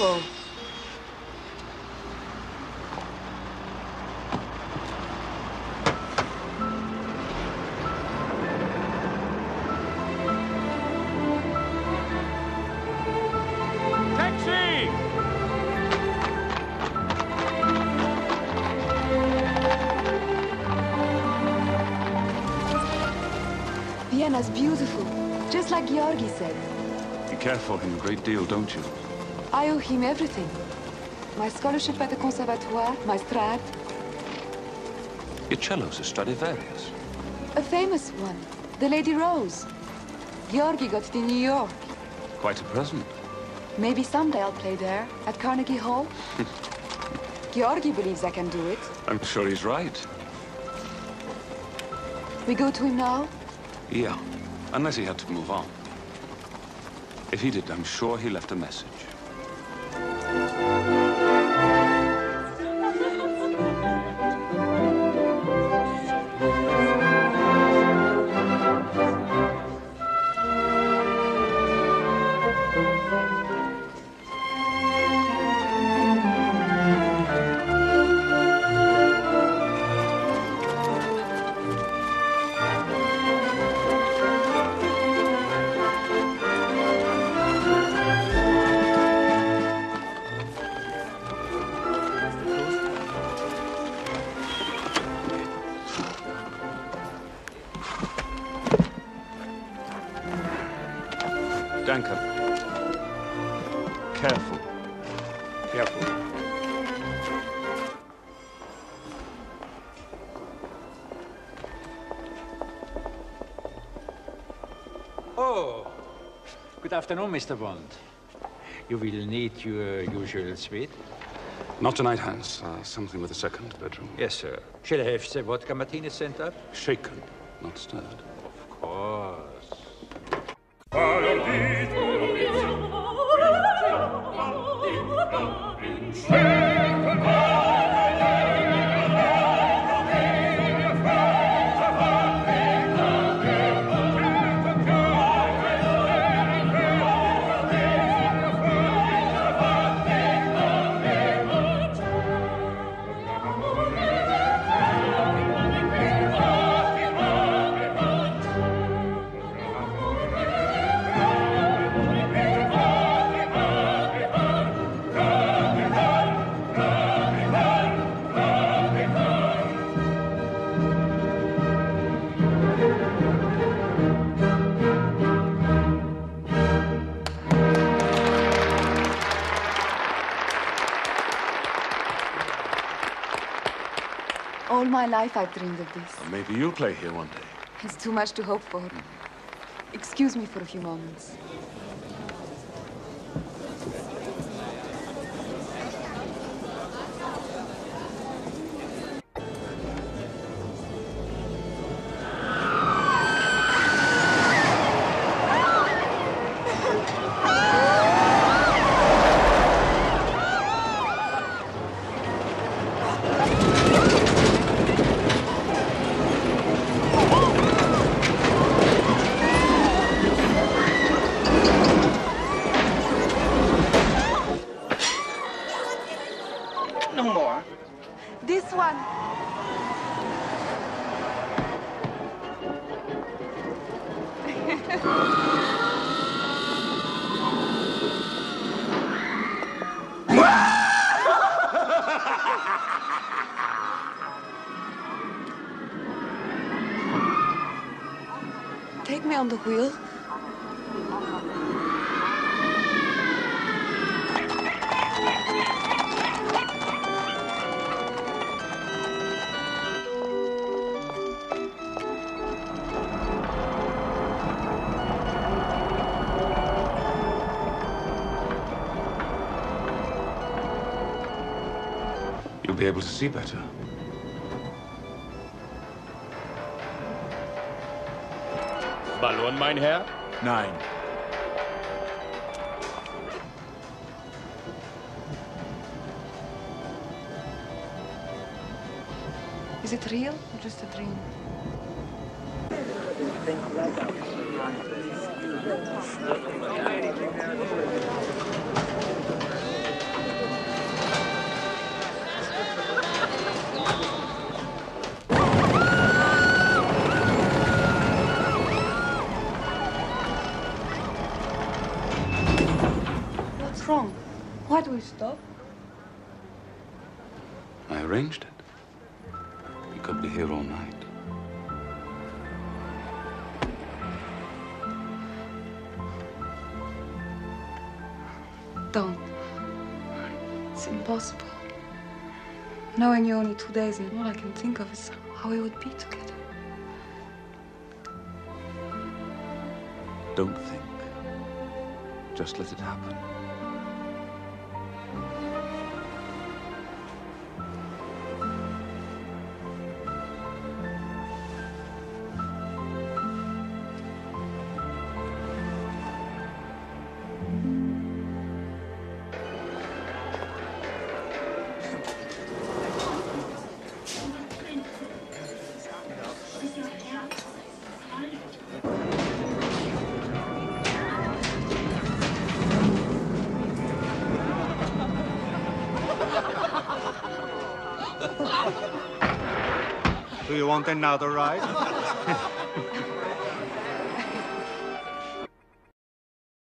Taxi! Vienna's beautiful, just like Georgi said. You care for him a great deal, don't you? I owe him everything. My scholarship at the Conservatoire, my Strad, Your cello's a Stradivarius. a famous one, the Lady Rose. Georgi got it in New York. Quite a present. Maybe someday I'll play there, at Carnegie Hall. Georgi believes I can do it. I'm sure he's right. We go to him now? Yeah, unless he had to move on. If he did, I'm sure he left a message. Danke. Careful. Careful. Oh, good afternoon, Mr. Bond. You will need your usual suite. Not tonight, Hans. Uh, something with a second bedroom. Yes, sir. Shall I have the vodka martini sent up? Shaken, not stirred. Of course. All my life I've dreamed of this. Well, Maybe you'll play here one day. It's too much to hope for. Excuse me for a few moments. Take me on the wheel. You'll be able to see better. Ballon, mein Herr? Nein. Is it real or just a dream? Wrong? Why do we stop? I arranged it. We could be here all night. Don't. It's impossible. Knowing you only two days and all I can think of is how we would be together. Don't think. Just let it happen. Do you want another ride?